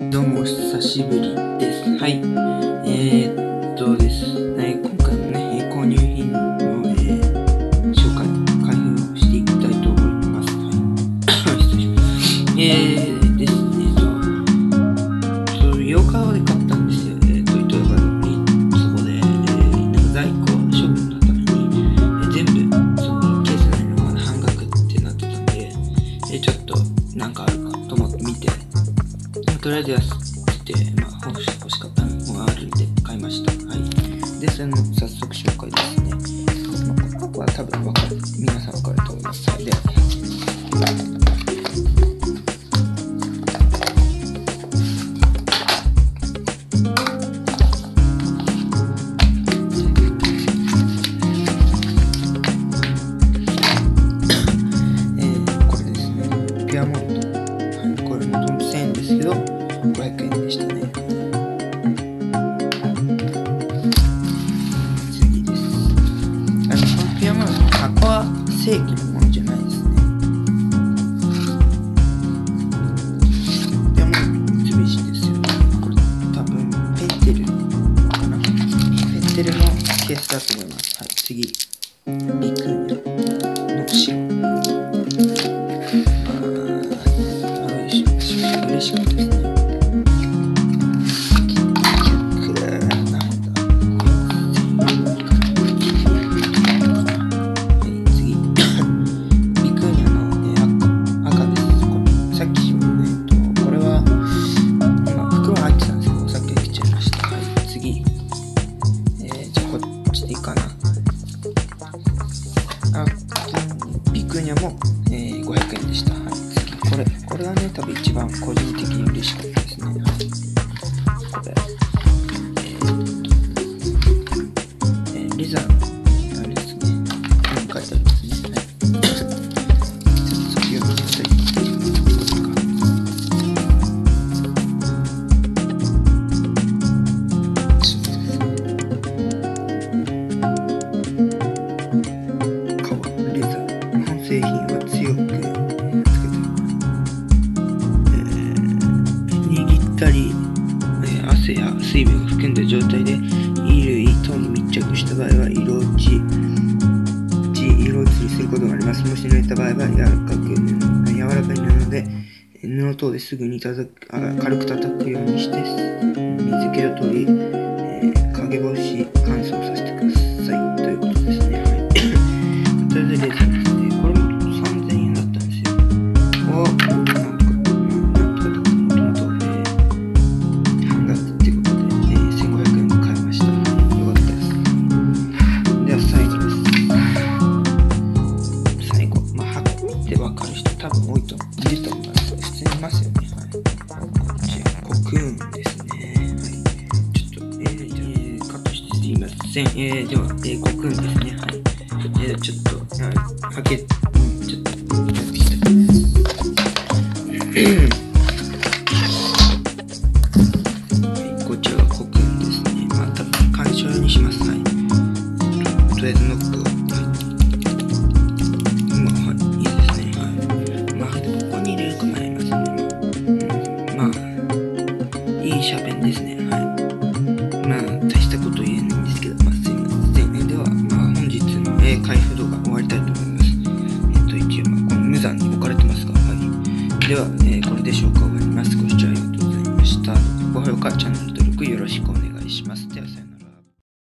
どうも、久しぶりです。はい。えー、とりあえず安くて、まあ、欲し欲しかったのがあるんで買いました。はい。で、それの早速紹介ですね。まあ、ここは多分分かる、皆さん分かると思います。はい。で、正規のものじゃないですね。でも厳しいですよね。これ多分、ペンテルかな。ペッテルのケースも、えー、500円でした。はい、次、これ、これがね、多分一番個人的に嬉しかったですね。はい、これ、場合は色落ち色落ちすることがあります。もし濡れた場合は柔らかく柔らかい布で布等ですぐに叩く軽く叩くようにして水気を取り、多いといると思います。普通にいますよね。はい。こっち、コクーンですね。はい。ちょっと、えー、えーカットしてすいません。えー、では、えー、コクーンですね。はい。えー、ちょっと、はい。はけ、うんちょっと、やってきた。では、えーこれで紹介終わります。ご視聴ありがとうございました。高評価、チャンネル登録よろしくお願いします。では、さよなら